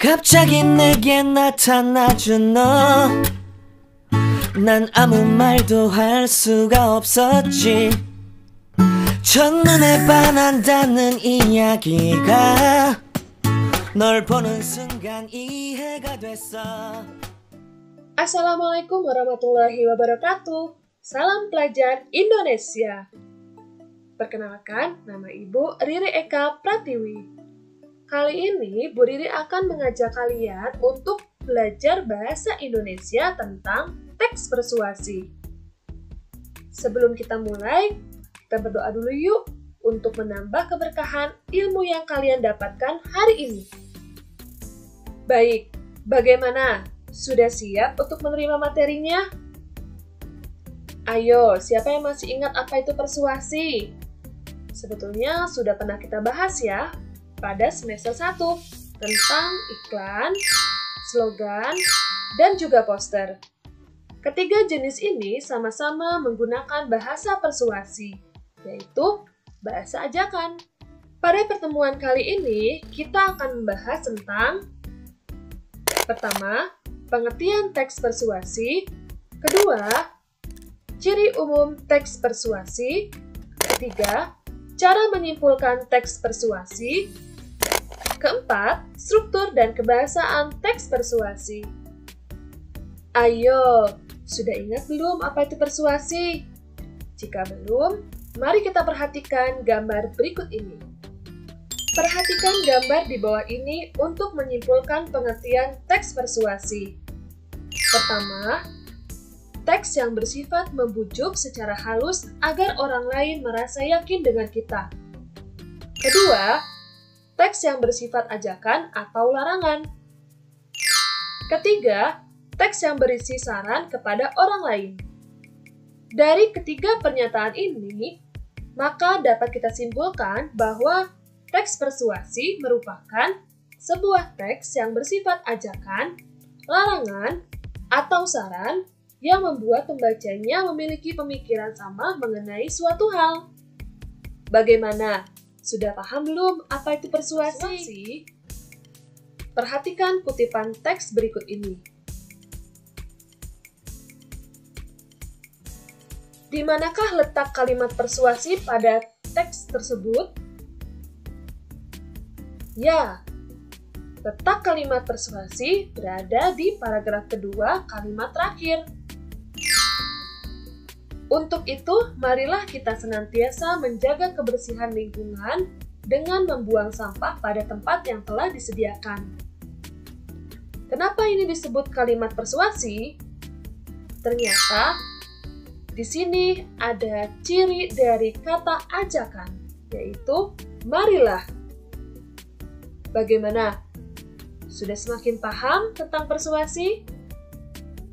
갑자기 내게 나타나준 너. 난 아무 말도 할 수가 없었지. 첫눈에 반한다는 이야기가 널 보는 순간 이해가 됐어. Assalamualaikum warahmatullahi wabarakatuh. Salam pelajar Indonesia. Perkenalkan, nama Ibu Riri Eka Pratiwi. Kali ini Bu Riri akan mengajak kalian untuk belajar bahasa Indonesia tentang teks persuasi. Sebelum kita mulai, kita berdoa dulu yuk untuk menambah keberkahan ilmu yang kalian dapatkan hari ini. Baik, bagaimana? Sudah siap untuk menerima materinya? Ayo, siapa yang masih ingat apa itu persuasi? Sebetulnya sudah pernah kita bahas ya pada semester 1 tentang iklan, slogan, dan juga poster. Ketiga jenis ini sama-sama menggunakan bahasa persuasi, yaitu bahasa ajakan. Pada pertemuan kali ini, kita akan membahas tentang Pertama, pengertian teks persuasi. Kedua, ciri umum teks persuasi. Ketiga, cara menyimpulkan teks persuasi. Keempat, struktur dan kebahasaan teks persuasi. Ayo, sudah ingat belum apa itu persuasi? Jika belum, mari kita perhatikan gambar berikut ini. Perhatikan gambar di bawah ini untuk menyimpulkan pengertian teks persuasi. Pertama, teks yang bersifat membujuk secara halus agar orang lain merasa yakin dengan kita. Kedua, teks yang bersifat ajakan atau larangan. Ketiga, teks yang berisi saran kepada orang lain. Dari ketiga pernyataan ini, maka dapat kita simpulkan bahwa Teks persuasi merupakan sebuah teks yang bersifat ajakan, larangan, atau saran yang membuat pembacanya memiliki pemikiran sama mengenai suatu hal. Bagaimana? Sudah paham belum apa itu persuasi? persuasi? Perhatikan kutipan teks berikut ini. Di manakah letak kalimat persuasi pada teks tersebut? Ya, letak kalimat persuasi berada di paragraf kedua kalimat terakhir. Untuk itu, marilah kita senantiasa menjaga kebersihan lingkungan dengan membuang sampah pada tempat yang telah disediakan. Kenapa ini disebut kalimat persuasi? Ternyata di sini ada ciri dari kata ajakan, yaitu marilah Bagaimana? Sudah semakin paham tentang persuasi?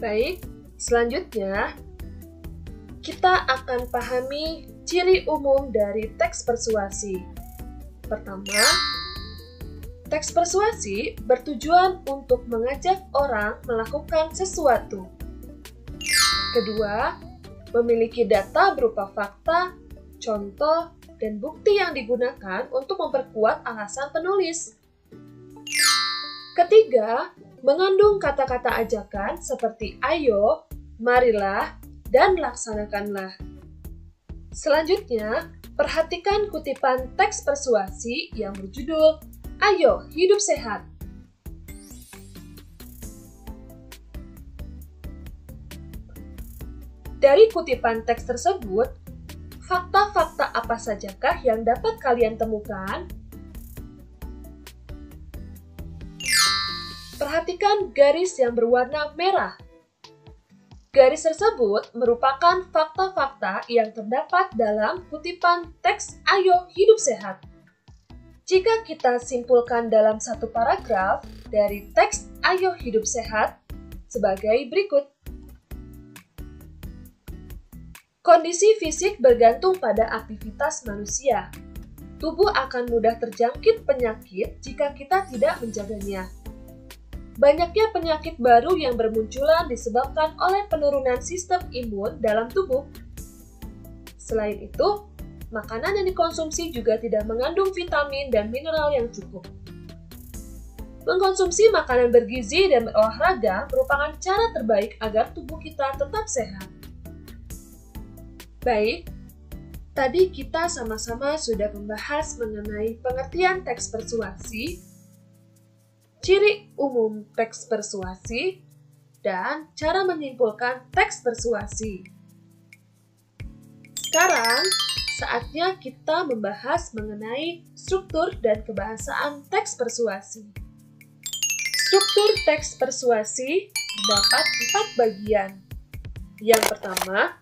Baik, selanjutnya kita akan pahami ciri umum dari teks persuasi. Pertama, teks persuasi bertujuan untuk mengajak orang melakukan sesuatu. Kedua, memiliki data berupa fakta, contoh, dan bukti yang digunakan untuk memperkuat alasan penulis. Ketiga, mengandung kata-kata ajakan seperti ayo, marilah, dan laksanakanlah. Selanjutnya, perhatikan kutipan teks persuasi yang berjudul Ayo Hidup Sehat. Dari kutipan teks tersebut, fakta-fakta apa sajakah yang dapat kalian temukan Perhatikan garis yang berwarna merah. Garis tersebut merupakan fakta-fakta yang terdapat dalam kutipan teks Ayo Hidup Sehat. Jika kita simpulkan dalam satu paragraf dari teks Ayo Hidup Sehat sebagai berikut. Kondisi fisik bergantung pada aktivitas manusia. Tubuh akan mudah terjangkit penyakit jika kita tidak menjaganya. Banyaknya penyakit baru yang bermunculan disebabkan oleh penurunan sistem imun dalam tubuh. Selain itu, makanan yang dikonsumsi juga tidak mengandung vitamin dan mineral yang cukup. Mengkonsumsi makanan bergizi dan berolahraga merupakan cara terbaik agar tubuh kita tetap sehat. Baik, tadi kita sama-sama sudah membahas mengenai pengertian teks persuasi, ciri umum teks persuasi, dan cara menyimpulkan teks persuasi. Sekarang, saatnya kita membahas mengenai struktur dan kebahasaan teks persuasi. Struktur teks persuasi terdapat empat bagian. Yang pertama,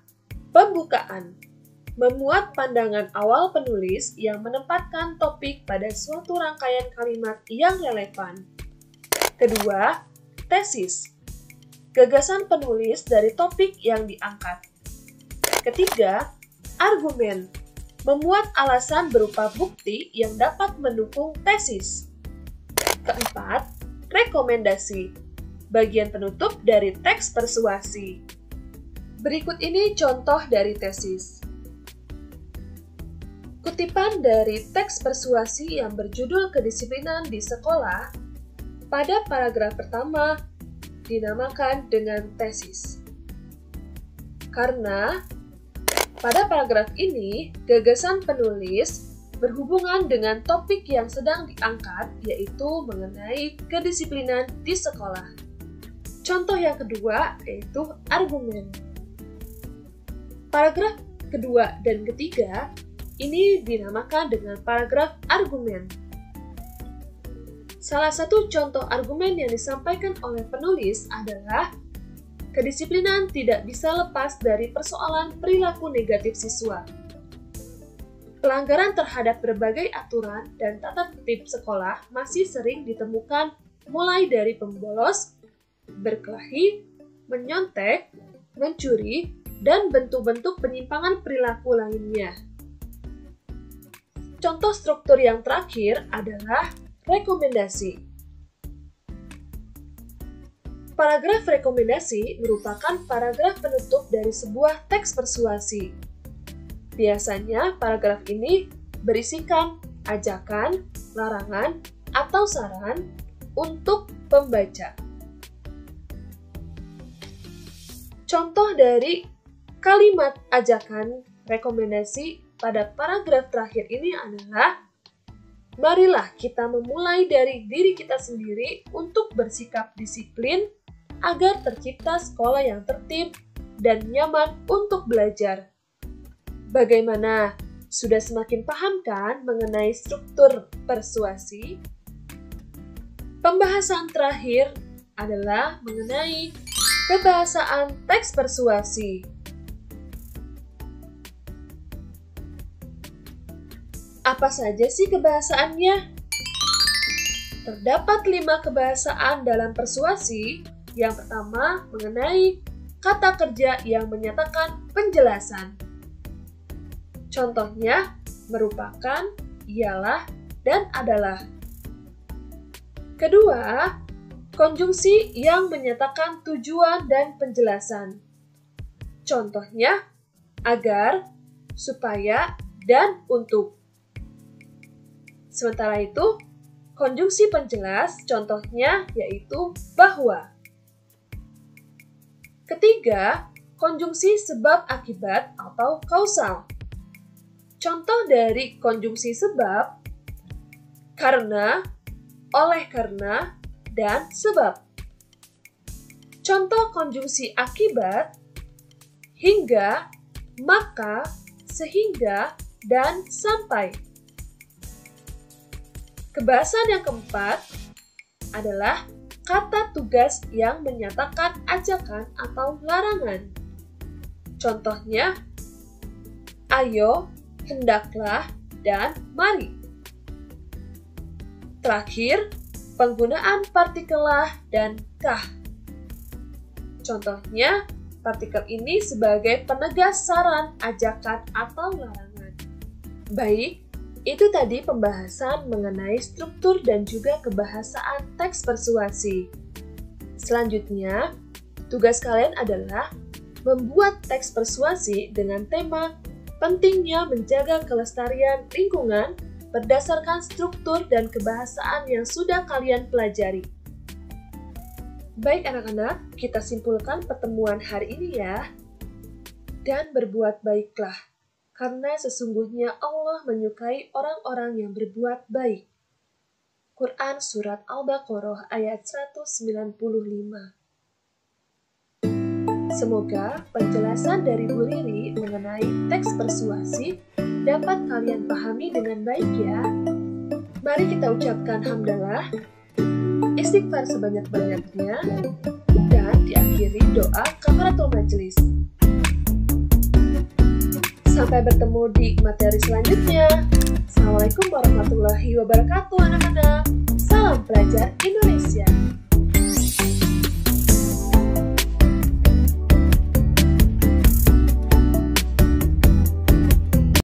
pembukaan. Memuat pandangan awal penulis yang menempatkan topik pada suatu rangkaian kalimat yang relevan. Kedua, tesis. Gagasan penulis dari topik yang diangkat. Ketiga, argumen. Memuat alasan berupa bukti yang dapat mendukung tesis. Keempat, rekomendasi, bagian penutup dari teks persuasi. Berikut ini contoh dari tesis. Kutipan dari teks persuasi yang berjudul kedisiplinan di sekolah pada paragraf pertama dinamakan dengan tesis. Karena pada paragraf ini, gagasan penulis berhubungan dengan topik yang sedang diangkat, yaitu mengenai kedisiplinan di sekolah. Contoh yang kedua yaitu argumen. Paragraf kedua dan ketiga ini dinamakan dengan paragraf argumen. Salah satu contoh argumen yang disampaikan oleh penulis adalah kedisiplinan tidak bisa lepas dari persoalan perilaku negatif siswa. Pelanggaran terhadap berbagai aturan dan tata tertib sekolah masih sering ditemukan mulai dari pembolos, berkelahi, menyontek, mencuri, dan bentuk-bentuk penyimpangan perilaku lainnya. Contoh struktur yang terakhir adalah rekomendasi. Paragraf rekomendasi merupakan paragraf penutup dari sebuah teks persuasi Biasanya paragraf ini berisikan ajakan, larangan, atau saran untuk pembaca. Contoh dari kalimat ajakan rekomendasi pada paragraf terakhir ini adalah Marilah kita memulai dari diri kita sendiri untuk bersikap disiplin agar tercipta sekolah yang tertib dan nyaman untuk belajar. Bagaimana? Sudah semakin paham kan mengenai struktur persuasi? Pembahasan terakhir adalah mengenai kebahasaan teks persuasi. Apa saja sih kebahasaannya? Terdapat lima kebahasaan dalam persuasi. Yang pertama mengenai kata kerja yang menyatakan penjelasan. Contohnya merupakan, ialah, dan adalah. Kedua, konjungsi yang menyatakan tujuan dan penjelasan. Contohnya, agar, supaya, dan untuk. Sementara itu, konjungsi penjelas contohnya yaitu bahwa. Ketiga, konjungsi sebab akibat atau kausal. Contoh dari konjungsi sebab, karena, oleh karena, dan sebab. Contoh konjungsi akibat, hingga, maka, sehingga, dan sampai. Kebahasan yang keempat adalah kata tugas yang menyatakan ajakan atau larangan. Contohnya, ayo hendaklah, dan mari. Terakhir, penggunaan partikelah dan kah. Contohnya, partikel ini sebagai penegas saran, ajakan, atau larangan. Baik, itu tadi pembahasan mengenai struktur dan juga kebahasaan teks persuasi. Selanjutnya, tugas kalian adalah membuat teks persuasi dengan tema pentingnya menjaga kelestarian lingkungan berdasarkan struktur dan kebahasaan yang sudah kalian pelajari. Baik anak-anak, kita simpulkan pertemuan hari ini ya. Dan berbuat baiklah, karena sesungguhnya Allah menyukai orang-orang yang berbuat baik. Quran Surat Al-Baqarah ayat 195 Semoga penjelasan dari Bu Riri mengenai teks persuasi dapat kalian pahami dengan baik ya. Mari kita ucapkan hamdalah, istighfar sebanyak-banyaknya, dan diakhiri doa kafaratul majelis. Sampai bertemu di materi selanjutnya. Assalamualaikum warahmatullahi wabarakatuh anak-anak. Salam pelajar Indonesia.